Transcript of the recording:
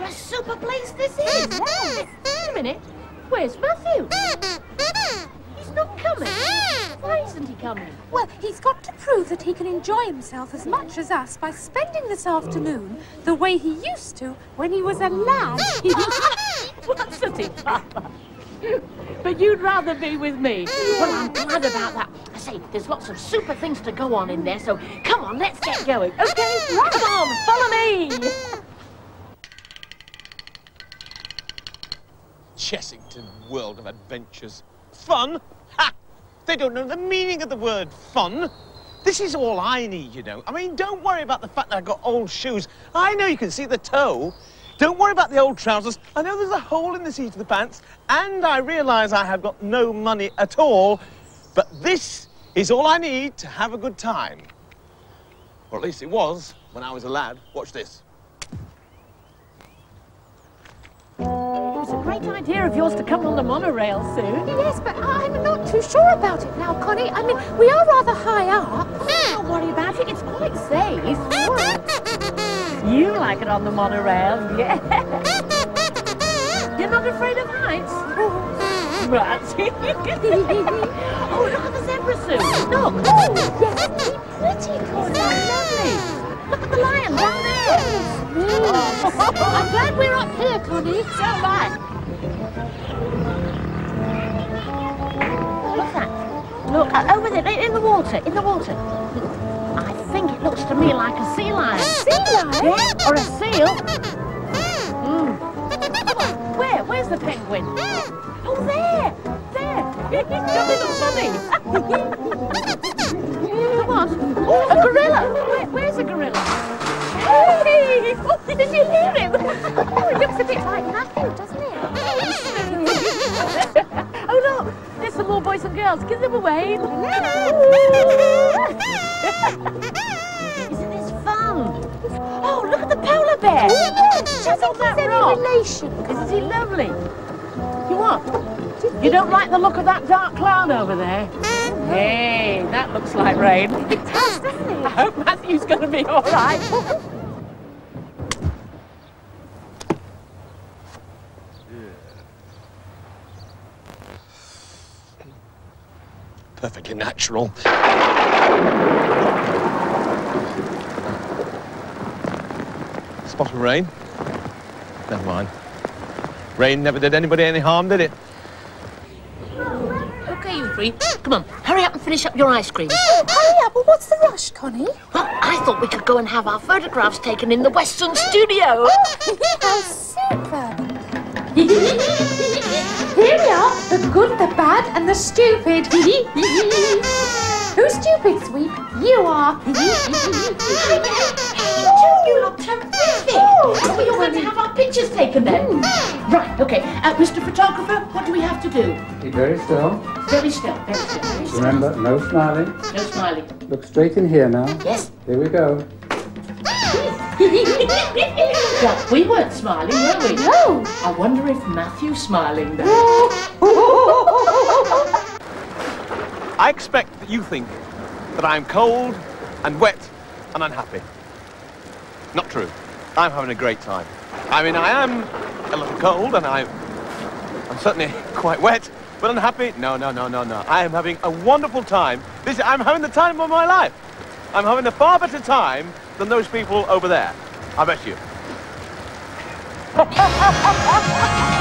Wait a minute. Where's Matthew? He's not coming. Why isn't he coming? Well, he's got to prove that he can enjoy himself as much as us by spending this afternoon the way he used to when he was a lad. What's a tip, Papa? But you'd rather be with me. Well, I'm glad about that. I say, there's lots of super things to go on in there, so come on, let's get going. Okay? Come on, follow me. Chessington World of Adventures. Fun? Ha! They don't know the meaning of the word fun. This is all I need, you know. I mean, don't worry about the fact that I've got old shoes. I know you can see the toe. Don't worry about the old trousers. I know there's a hole in the seat of the pants, and I realise I have got no money at all. But this is all I need to have a good time. Or at least it was when I was a lad. Watch this. It was a great idea of yours to come on the monorail Soo. yes, but I'm not too sure about it now, Connie. I mean, we are rather high up. Hmm. Don't worry about it, it's quite safe. You like it on the monorail, yeah. You're not afraid of heights? Oh. Right. oh, look at the zebra suit. Look. Oh, yes, pretty, Connie. Lovely. Look at the lion down there. Hmm. I'm glad we're up here, So am I. What's that? Look, uh, over there, in the water, in the water. I think it looks to me like a sea lion. Sea lion? Yeah, or a seal. Mm. Where? Where's the penguin? Oh, there! There! Doesn't it look funny? what? Oh, a gorilla! Where, where's a gorilla? Hey! Did you hear more boys and girls. Give them a wave. Isn't this fun? Oh, look at the polar bear! Just on that rock. relation? Isn't he lovely? You what? You don't like the look of that dark cloud over there? Hey, that looks like rain. It does, doesn't it? I hope Matthew's going to be all right. Perfectly natural. Spot of rain? Never mind. Rain never did anybody any harm, did it? Okay, you three. Come on, hurry up and finish up your ice cream. Hurry up, well, what's the rush, Connie? Well, I thought we could go and have our photographs taken in the Western studio. Oh, how super! Here we are, the good, the bad, and the stupid. Who's stupid, Sweep? You are. You look terrific. Oh, we all going to have our pictures taken then. Right, okay. Uh, Mr. Photographer, what do we have to do? Be very still. Very still, very still, very still. Remember, no smiling. No smiling. Look straight in here now. Yes. Here we go. well, we weren't smiling, were we? No. I wonder if Matthew's smiling then. I expect that you think that I'm cold and wet and unhappy. Not true. I'm having a great time. I mean, I am a little cold and I'm, I'm certainly quite wet, but unhappy? No, no, no, no, no. I am having a wonderful time. This, I'm having the time of my life. I'm having a far better time than those people over there. I bet you. Ha ha ha ha ha ha!